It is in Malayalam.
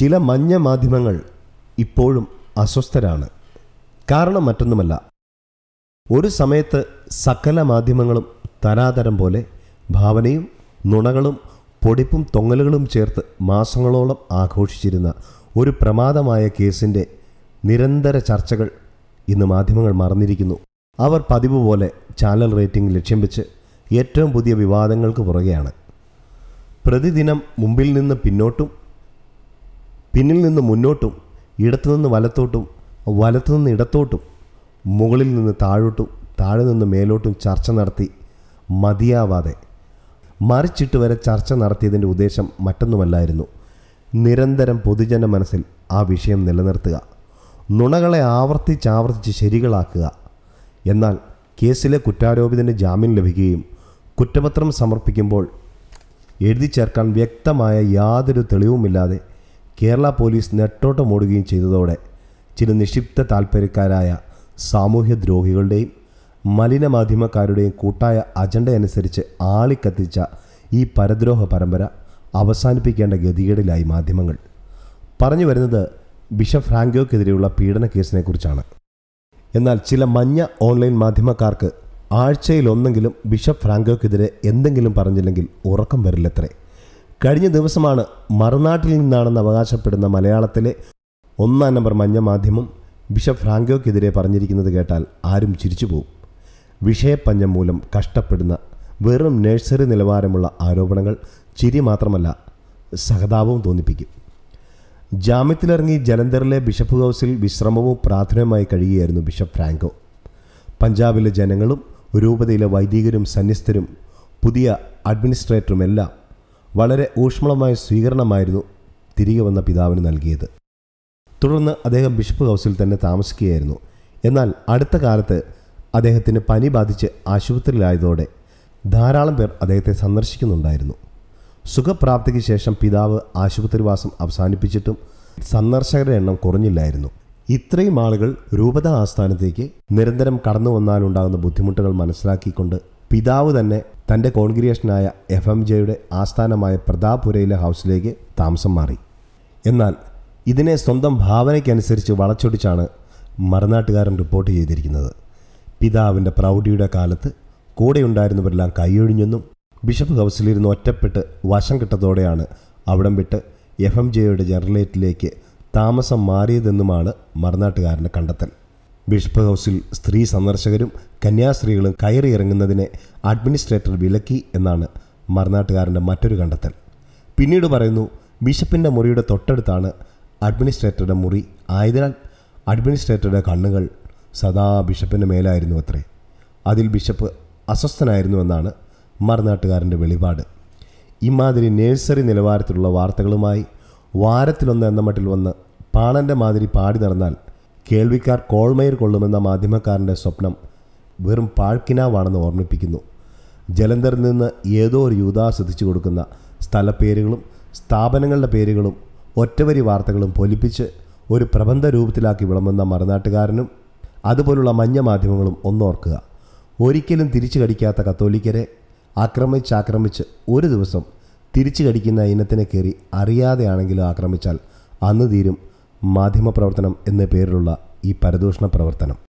ചില മഞ്ഞ മാധ്യമങ്ങൾ ഇപ്പോഴും അസ്വസ്ഥരാണ്. കാരണം മറ്റൊന്നുമല്ല ഒരു സമയത്ത് സകല മാധ്യമങ്ങളും തരാതരം പോലെ ഭാവനയും നുണകളും പൊടിപ്പും തൊങ്ങലുകളും ചേർത്ത് മാസങ്ങളോളം ആഘോഷിച്ചിരുന്ന ഒരു പ്രമാദമായ കേസിന്റെ നിരന്തര ചർച്ചകൾ ഇന്ന് മാധ്യമങ്ങൾ മറന്നിരിക്കുന്നു. അവർ പതിവ് പോലെ ചാനൽ റേറ്റിംഗ് ലക്ഷ്യം വെച്ച് ഏറ്റവും പുതിയ വിവാദങ്ങൾക്ക് പുറകെയാണ്. പ്രതിദിനം മുമ്പിൽ നിന്ന് പിന്നോട്ടും പിന്നിൽ നിന്ന് മുന്നോട്ടും ഇടത്തുനിന്ന് വലത്തോട്ടും വലത്തുനിന്ന് ഇടത്തോട്ടും മുകളിൽ നിന്ന് താഴോട്ടും താഴെ നിന്ന് മേലോട്ടും ചർച്ച നടത്തി മതിയാവാതെ. മറിച്ചിട്ട് വരെ ചർച്ച നടത്തിയതിന്റെ ഉദ്ദേശം മറ്റൊന്നുമല്ലായിരുന്നു. നിരന്തരം പൊതുജന മനസ്സിൽ ആ വിഷയം നിലനിർത്തുക നുണകളെ ആവർത്തിച്ചാവർത്തിച്ച് ശരികളാക്കുക. എന്നാൽ കേസിലെ കുറ്റാരോപിതന് ജാമ്യം ലഭിക്കുകയും കുറ്റപത്രം സമർപ്പിക്കുമ്പോൾ എഴുതി ചേർക്കാൻ വ്യക്തമായ യാതൊരു തെളിവുമില്ലാതെ കേരള പോലീസ് നെട്ടോട്ടമോടുകയും ചെയ്തതോടെ ചില നിക്ഷിപ്ത താൽപ്പര്യക്കാരായ സാമൂഹ്യദ്രോഹികളുടെയും മലിനമാധ്യമക്കാരുടെയും കൂട്ടായ അജണ്ടയനുസരിച്ച് ആളിക്കത്തിച്ച ഈ പരദ്രോഹ പരമ്പര അവസാനിപ്പിക്കേണ്ട ഗതികേടിലായി മാധ്യമങ്ങൾ. പറഞ്ഞു വരുന്നത് ബിഷപ്പ് ഫ്രാങ്കോക്കെതിരെയുള്ള പീഡന കേസിനെക്കുറിച്ചാണ്. എന്നാൽ ചില മഞ്ഞ ഓൺലൈൻ മാധ്യമക്കാർക്ക് ആഴ്ചയിലൊന്നെങ്കിലും ബിഷപ്പ് ഫ്രാങ്കോക്കെതിരെ എന്തെങ്കിലും പറഞ്ഞില്ലെങ്കിൽ ഉറക്കം വരില്ലത്രേ. കഴിഞ്ഞ ദിവസമാണ് മറുനാട്ടിൽ നിന്നാണെന്ന് അവകാശപ്പെടുന്ന മലയാളത്തിലെ ഒന്നാം നമ്പർ മഞ്ഞ മാധ്യമം ബിഷപ്പ് ഫ്രാങ്കോയ്ക്കെതിരെ പറഞ്ഞിരിക്കുന്നത് കേട്ടാൽ ആരും ചിരിച്ചു പോകും വിഷയപ്പഞ്ഞം മൂലം കഷ്ടപ്പെടുന്ന വെറും നഴ്സറി നിലവാരമുള്ള ആരോപണങ്ങൾ ചിരി മാത്രമല്ല സഹതാപവും തോന്നിപ്പിക്കും. ജാമ്യത്തിലിറങ്ങി ജലന്ധറിലെ ബിഷപ്പ് ഹൗസിൽ വിശ്രമവും പ്രാർത്ഥനയുമായി കഴിയുകയായിരുന്നു ബിഷപ്പ് ഫ്രാങ്കോ. പഞ്ചാബിലെ ജനങ്ങളും രൂപതയിലെ വൈദികരും സന്യസ്തരും പുതിയ അഡ്മിനിസ്ട്രേറ്ററും എല്ലാം വളരെ ഊഷ്മളമായ സ്വീകരണമായിരുന്നു തിരികെ വന്ന പിതാവിന് നൽകിയത്. തുടർന്ന് അദ്ദേഹം ബിഷപ്പ് ഹൗസിൽ തന്നെ താമസിക്കുകയായിരുന്നു. എന്നാൽ അടുത്ത കാലത്ത് അദ്ദേഹത്തിന് പനി ബാധിച്ച് ആശുപത്രിയിലായതോടെ ധാരാളം പേർ അദ്ദേഹത്തെ സന്ദർശിക്കുന്നുണ്ടായിരുന്നു. സുഖപ്രാപ്തിക്ക് ശേഷം പിതാവ് ആശുപത്രിവാസം അവസാനിപ്പിച്ചിട്ടും സന്ദർശകരുടെ എണ്ണം കുറഞ്ഞില്ലായിരുന്നു. ഇത്രയും ആളുകൾ രൂപത ആസ്ഥാനത്തേക്ക് നിരന്തരം കടന്നു വന്നാലുണ്ടാകുന്ന ബുദ്ധിമുട്ടുകൾ മനസ്സിലാക്കിക്കൊണ്ട് പിതാവ് തന്നെ തന്റെ കോൺഗ്രിയേഷനായ എഫ് എം ജെയുടെ ആസ്ഥാനമായ പ്രതാപുരയിലെ ഹൗസിലേക്ക് താമസം മാറി. എന്നാൽ ഇതിനെ സ്വന്തം ഭാവനയ്ക്കനുസരിച്ച് വളച്ചൊടിച്ചാണ് മറുനാട്ടുകാരൻ റിപ്പോർട്ട് ചെയ്തിരിക്കുന്നത്. പിതാവിന്റെ പ്രൗഢിയുടെ കാലത്ത് കൂടെയുണ്ടായിരുന്നവരെല്ലാം കൈയൊഴിഞ്ഞെന്നും ബിഷപ്പ് ഹൗസിലിരുന്ന് ഒറ്റപ്പെട്ട് വശം കിട്ടതോടെയാണ് അവിടം വിട്ട് എഫ് എം ജെയുടെ ജനറലേറ്റിലേക്ക് താമസം മാറിയതെന്നുമാണ് മറുനാട്ടുകാരന്റെ കണ്ടെത്തൽ. ബിഷപ്പ് ഹൗസിൽ സ്ത്രീ സന്ദർശകരും കന്യാസ്ത്രീകളും കയറിയിറങ്ങുന്നതിനെ അഡ്മിനിസ്ട്രേറ്റർ വിലക്കി എന്നാണ് മറുനാട്ടുകാരന്റെ മറ്റൊരു കണ്ടെത്തൽ. പിന്നീട് പറയുന്നു ബിഷപ്പിന്റെ മുറിയുടെ തൊട്ടടുത്താണ് അഡ്മിനിസ്ട്രേറ്ററുടെ മുറി. ആയതിനാൽ അഡ്മിനിസ്ട്രേറ്ററുടെ കണ്ണുകൾ സദാ ബിഷപ്പിന്റെ മേലായിരുന്നു അത്രേ. അതിൽ ബിഷപ്പ് അസ്വസ്ഥനായിരുന്നുവെന്നാണ് മറുനാട്ടുകാരന്റെ വെളിപാട്. ഇമാതിരി നേഴ്സറി നിലവാരത്തിലുള്ള വാർത്തകളുമായി വാരത്തിലൊന്ന് എന്ന മട്ടിൽ വന്ന് പാണന്റെ മാതിരി പാടി നടന്നാൽ കേൾവിക്കാർ കോൾമയിർ കൊള്ളുമെന്ന മാധ്യമക്കാരന്റെ സ്വപ്നം വെറും പാഴ്ക്കിനാവാണെന്ന് ഓർമ്മിപ്പിക്കുന്നു. ജലന്ധറിൽ നിന്ന് ഏതോ ഒരു യൂതാസ് എത്തിച്ചു കൊടുക്കുന്ന സ്ഥലപ്പേരുകളും സ്ഥാപനങ്ങളുടെ പേരുകളും ഒറ്റവരി വാർത്തകളും പൊലിപ്പിച്ച് ഒരു പ്രബന്ധ രൂപത്തിലാക്കി വിളമ്പുന്ന മറുനാട്ടുകാരനും അതുപോലുള്ള മഞ്ഞ മാധ്യമങ്ങളും ഒന്നോർക്കുക. ഒരിക്കലും തിരിച്ചു കടിക്കാത്ത കത്തോലിക്കരെ ആക്രമിച്ചാക്രമിച്ച് ഒരു ദിവസം തിരിച്ചു കടിക്കുന്ന ഇനത്തിനെ കയറി അറിയാതെയാണെങ്കിലും ആക്രമിച്ചാൽ അന്ന് തീരും മാധ്യമപ്രവർത്തനം എന്ന പേരിലുള്ള ഈ പരദൂഷണ പ്രവർത്തനം.